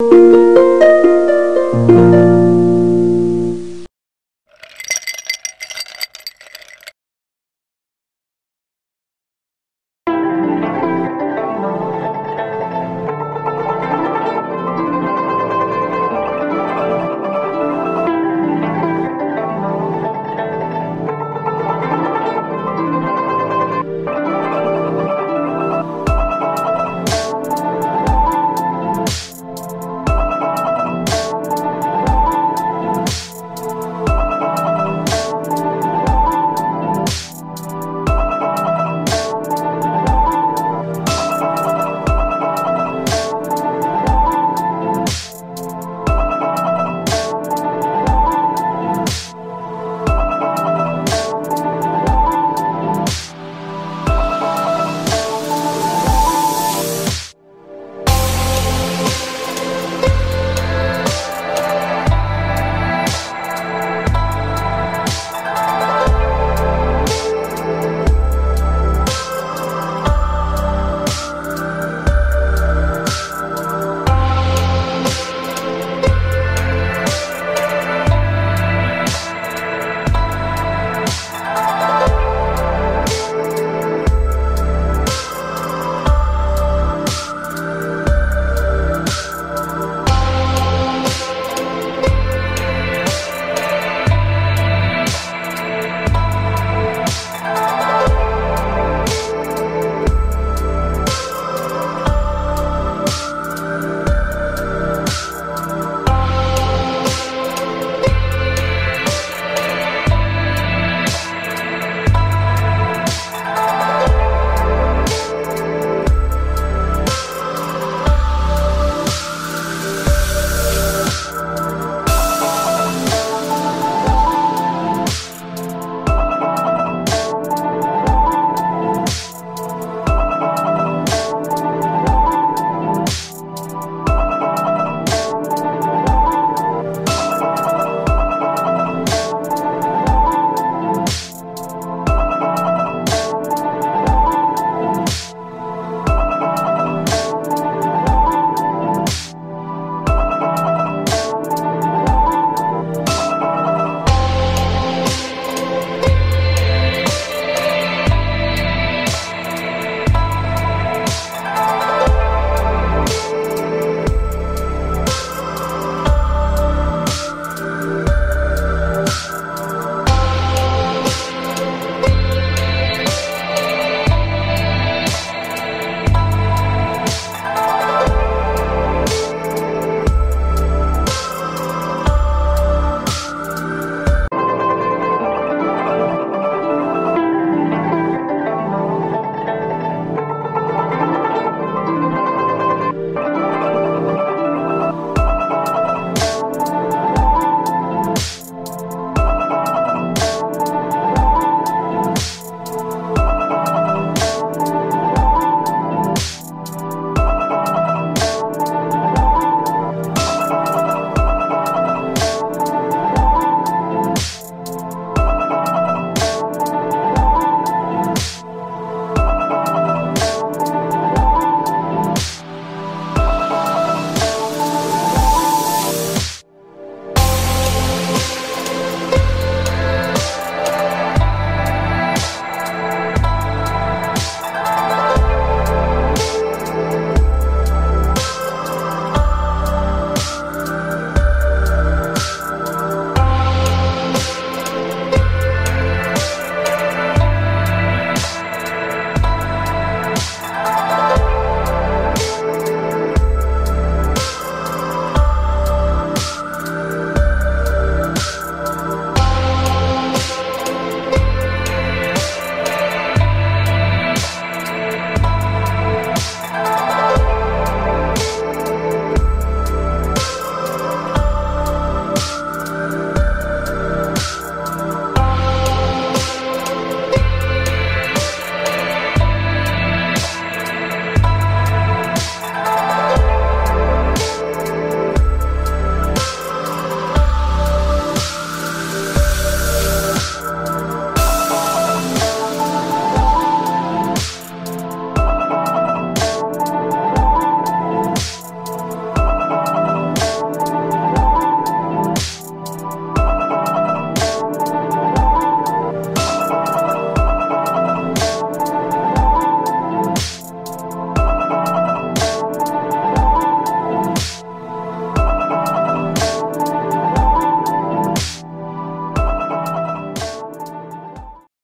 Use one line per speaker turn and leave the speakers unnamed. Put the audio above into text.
you